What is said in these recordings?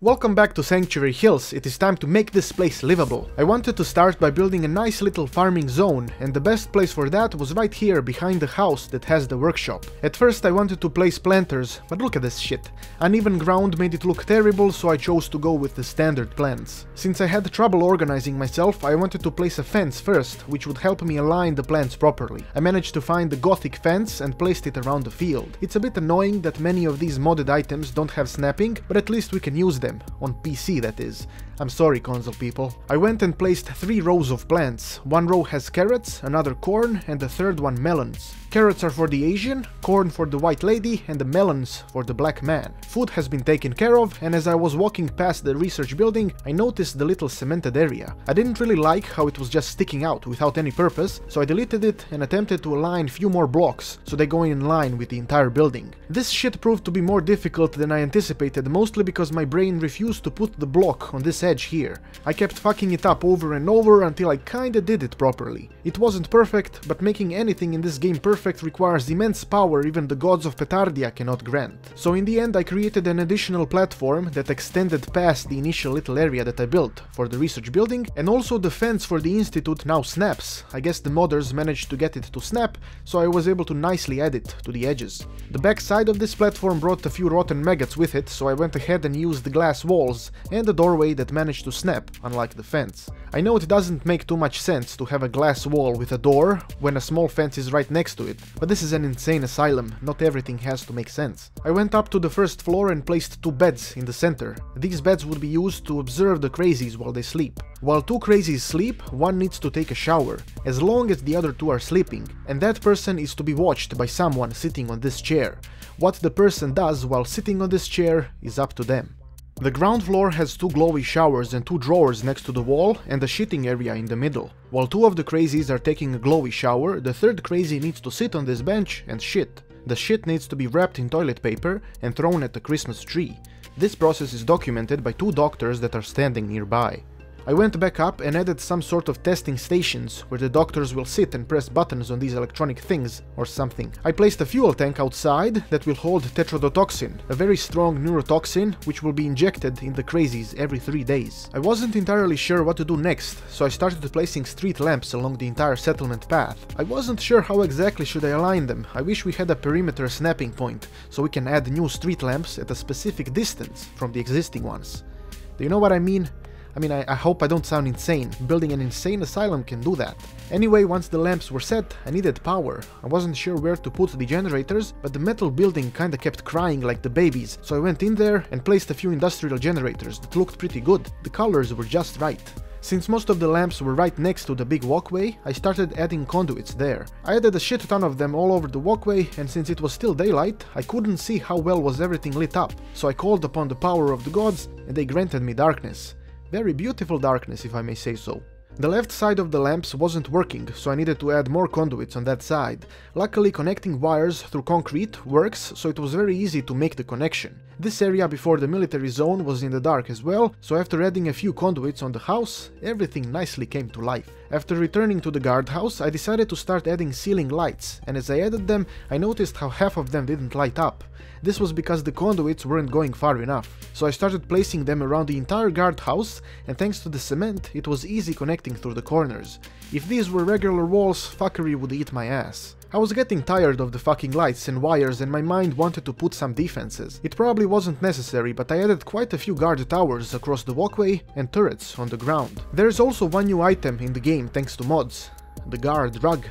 Welcome back to Sanctuary Hills, it is time to make this place livable. I wanted to start by building a nice little farming zone, and the best place for that was right here behind the house that has the workshop. At first I wanted to place planters, but look at this shit. Uneven ground made it look terrible, so I chose to go with the standard plants. Since I had trouble organizing myself, I wanted to place a fence first, which would help me align the plants properly. I managed to find the gothic fence and placed it around the field. It's a bit annoying that many of these modded items don't have snapping, but at least we can use them on PC that is. I'm sorry console people. I went and placed three rows of plants. One row has carrots, another corn, and the third one melons. Carrots are for the Asian, corn for the white lady, and the melons for the black man. Food has been taken care of, and as I was walking past the research building, I noticed the little cemented area. I didn't really like how it was just sticking out without any purpose, so I deleted it and attempted to align a few more blocks, so they go in line with the entire building. This shit proved to be more difficult than I anticipated, mostly because my brain refused to put the block on this edge here. I kept fucking it up over and over until I kinda did it properly. It wasn't perfect, but making anything in this game perfect requires immense power even the gods of Petardia cannot grant. So in the end I created an additional platform that extended past the initial little area that I built for the research building, and also the fence for the institute now snaps. I guess the modders managed to get it to snap, so I was able to nicely add it to the edges. The back side of this platform brought a few rotten maggots with it, so I went ahead and used the glass walls and a doorway that managed to snap, unlike the fence. I know it doesn't make too much sense to have a glass wall with a door when a small fence is right next to it, but this is an insane asylum, not everything has to make sense. I went up to the first floor and placed two beds in the center. These beds would be used to observe the crazies while they sleep. While two crazies sleep, one needs to take a shower, as long as the other two are sleeping, and that person is to be watched by someone sitting on this chair. What the person does while sitting on this chair is up to them. The ground floor has two glowy showers and two drawers next to the wall and a shitting area in the middle. While two of the crazies are taking a glowy shower, the third crazy needs to sit on this bench and shit. The shit needs to be wrapped in toilet paper and thrown at the Christmas tree. This process is documented by two doctors that are standing nearby. I went back up and added some sort of testing stations where the doctors will sit and press buttons on these electronic things or something. I placed a fuel tank outside that will hold tetrodotoxin, a very strong neurotoxin which will be injected in the crazies every 3 days. I wasn't entirely sure what to do next, so I started placing street lamps along the entire settlement path. I wasn't sure how exactly should I align them, I wish we had a perimeter snapping point, so we can add new street lamps at a specific distance from the existing ones. Do you know what I mean? I mean, I, I, hope I don't sound insane. Building an insane asylum can do that. Anyway, once the lamps were set, I needed power. I wasn't sure where to put the generators, but the metal building kinda kept crying like the babies, so I went in there and placed a few industrial generators that looked pretty good. The colors were just right. Since most of the lamps were right next to the big walkway, I started adding conduits there. I added a shit ton of them all over the walkway, and since it was still daylight, I couldn't see how well was everything lit up, so I called upon the power of the gods, and they granted me darkness. Very beautiful darkness, if I may say so. The left side of the lamps wasn't working, so I needed to add more conduits on that side. Luckily connecting wires through concrete works, so it was very easy to make the connection. This area before the military zone was in the dark as well, so after adding a few conduits on the house, everything nicely came to life. After returning to the guardhouse, I decided to start adding ceiling lights, and as I added them, I noticed how half of them didn't light up. This was because the conduits weren't going far enough, so I started placing them around the entire guardhouse, and thanks to the cement, it was easy connecting through the corners. If these were regular walls, fuckery would eat my ass. I was getting tired of the fucking lights and wires and my mind wanted to put some defenses. It probably wasn't necessary, but I added quite a few guard towers across the walkway and turrets on the ground. There's also one new item in the game thanks to mods, the guard rug.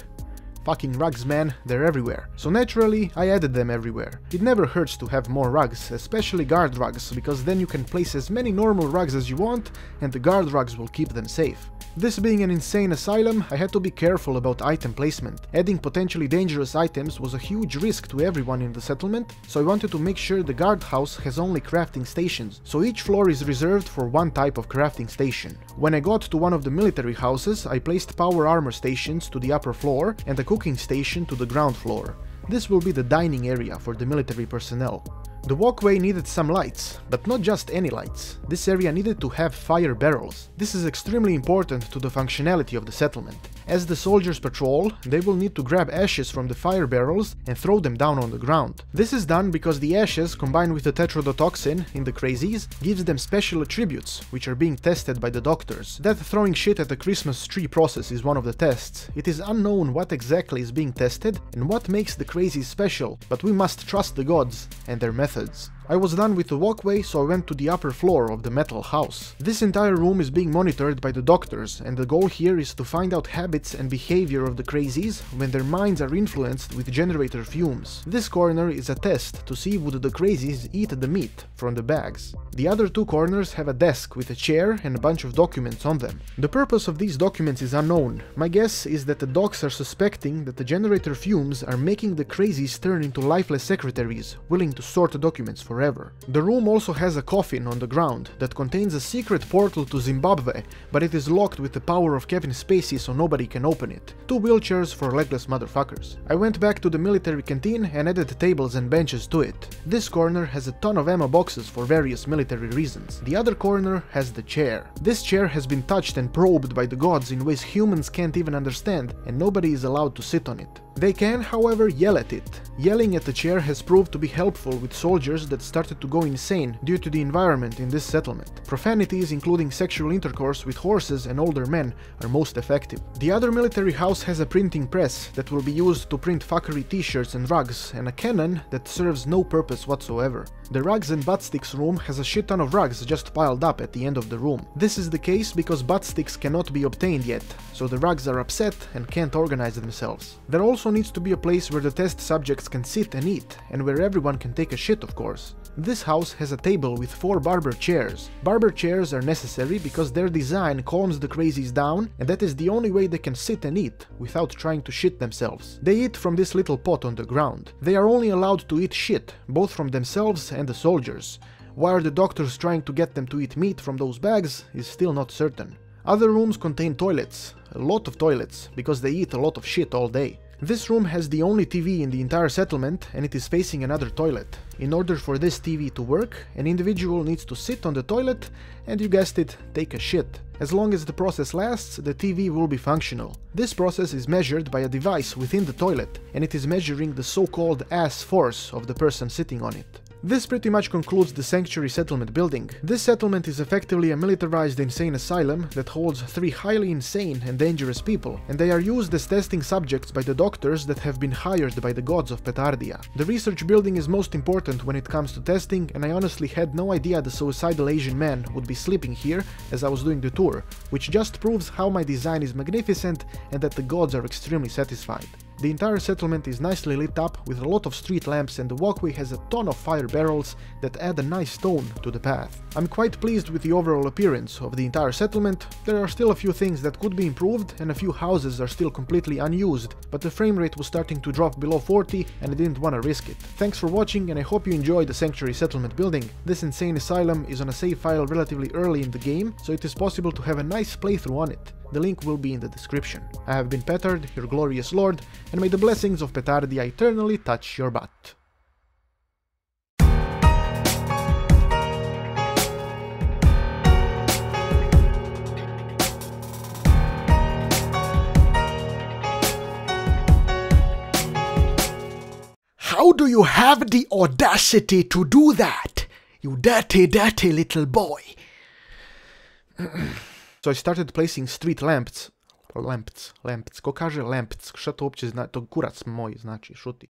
Fucking rugs man, they're everywhere. So naturally, I added them everywhere. It never hurts to have more rugs, especially guard rugs, because then you can place as many normal rugs as you want and the guard rugs will keep them safe. This being an insane asylum, I had to be careful about item placement. Adding potentially dangerous items was a huge risk to everyone in the settlement, so I wanted to make sure the guardhouse has only crafting stations, so each floor is reserved for one type of crafting station. When I got to one of the military houses, I placed power armor stations to the upper floor and a cooking station to the ground floor. This will be the dining area for the military personnel. The walkway needed some lights, but not just any lights. This area needed to have fire barrels. This is extremely important to the functionality of the settlement. As the soldiers patrol, they will need to grab ashes from the fire barrels and throw them down on the ground. This is done because the ashes, combined with the tetrodotoxin in the crazies, gives them special attributes, which are being tested by the doctors. That throwing shit at the Christmas tree process is one of the tests. It is unknown what exactly is being tested and what makes the crazies special, but we must trust the gods and their methods methods. I was done with the walkway, so I went to the upper floor of the metal house. This entire room is being monitored by the doctors, and the goal here is to find out habits and behavior of the crazies when their minds are influenced with generator fumes. This corner is a test to see would the crazies eat the meat from the bags. The other two corners have a desk with a chair and a bunch of documents on them. The purpose of these documents is unknown. My guess is that the docs are suspecting that the generator fumes are making the crazies turn into lifeless secretaries, willing to sort the documents for forever. The room also has a coffin on the ground that contains a secret portal to Zimbabwe, but it is locked with the power of Kevin Spacey so nobody can open it. Two wheelchairs for legless motherfuckers. I went back to the military canteen and added tables and benches to it. This corner has a ton of ammo boxes for various military reasons. The other corner has the chair. This chair has been touched and probed by the gods in ways humans can't even understand, and nobody is allowed to sit on it. They can, however, yell at it. Yelling at the chair has proved to be helpful with soldiers that started to go insane due to the environment in this settlement. Profanities, including sexual intercourse with horses and older men, are most effective. The other military house has a printing press that will be used to print fuckery t-shirts and rugs, and a cannon that serves no purpose whatsoever. The rugs and butt sticks room has a shit ton of rugs just piled up at the end of the room. This is the case because butt sticks cannot be obtained yet, so the rugs are upset and can't organize themselves. There also also needs to be a place where the test subjects can sit and eat, and where everyone can take a shit of course. This house has a table with four barber chairs. Barber chairs are necessary because their design calms the crazies down, and that is the only way they can sit and eat without trying to shit themselves. They eat from this little pot on the ground. They are only allowed to eat shit, both from themselves and the soldiers. Why are the doctors trying to get them to eat meat from those bags is still not certain. Other rooms contain toilets, a lot of toilets, because they eat a lot of shit all day. This room has the only TV in the entire settlement and it is facing another toilet. In order for this TV to work, an individual needs to sit on the toilet and you guessed it, take a shit. As long as the process lasts, the TV will be functional. This process is measured by a device within the toilet and it is measuring the so-called ass force of the person sitting on it. This pretty much concludes the Sanctuary Settlement building. This settlement is effectively a militarized insane asylum that holds three highly insane and dangerous people, and they are used as testing subjects by the doctors that have been hired by the gods of Petardia. The research building is most important when it comes to testing, and I honestly had no idea the suicidal Asian man would be sleeping here as I was doing the tour, which just proves how my design is magnificent and that the gods are extremely satisfied. The entire settlement is nicely lit up with a lot of street lamps and the walkway has a ton of fire barrels that add a nice tone to the path. I'm quite pleased with the overall appearance of the entire settlement, there are still a few things that could be improved and a few houses are still completely unused, but the frame rate was starting to drop below 40 and I didn't wanna risk it. Thanks for watching and I hope you enjoyed the Sanctuary Settlement building. This insane asylum is on a save file relatively early in the game, so it is possible to have a nice playthrough on it. The link will be in the description. I have been Petard, your glorious lord, and may the blessings of Petardia eternally touch your butt. How do you have the audacity to do that? You dirty, dirty little boy. So I started placing street lamps. Lamps, lamps. Ko kaže lamps? Šta to uopće znači? To kurac moj znači, šuti.